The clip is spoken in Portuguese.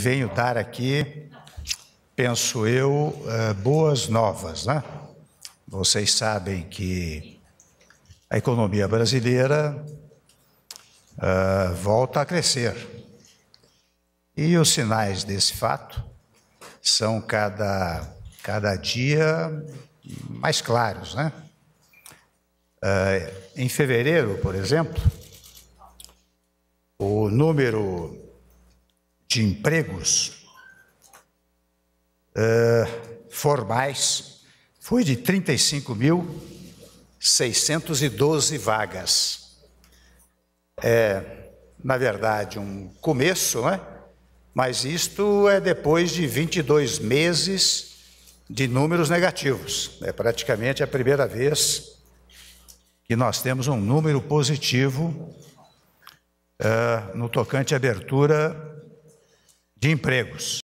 venho dar aqui, penso eu, eh, boas novas, né? Vocês sabem que a economia brasileira uh, volta a crescer. E os sinais desse fato são cada, cada dia mais claros, né? Uh, em fevereiro, por exemplo, o número de empregos uh, formais foi de 35.612 vagas. É, na verdade, um começo, né? mas isto é depois de 22 meses de números negativos. É praticamente a primeira vez que nós temos um número positivo uh, no tocante à abertura de empregos.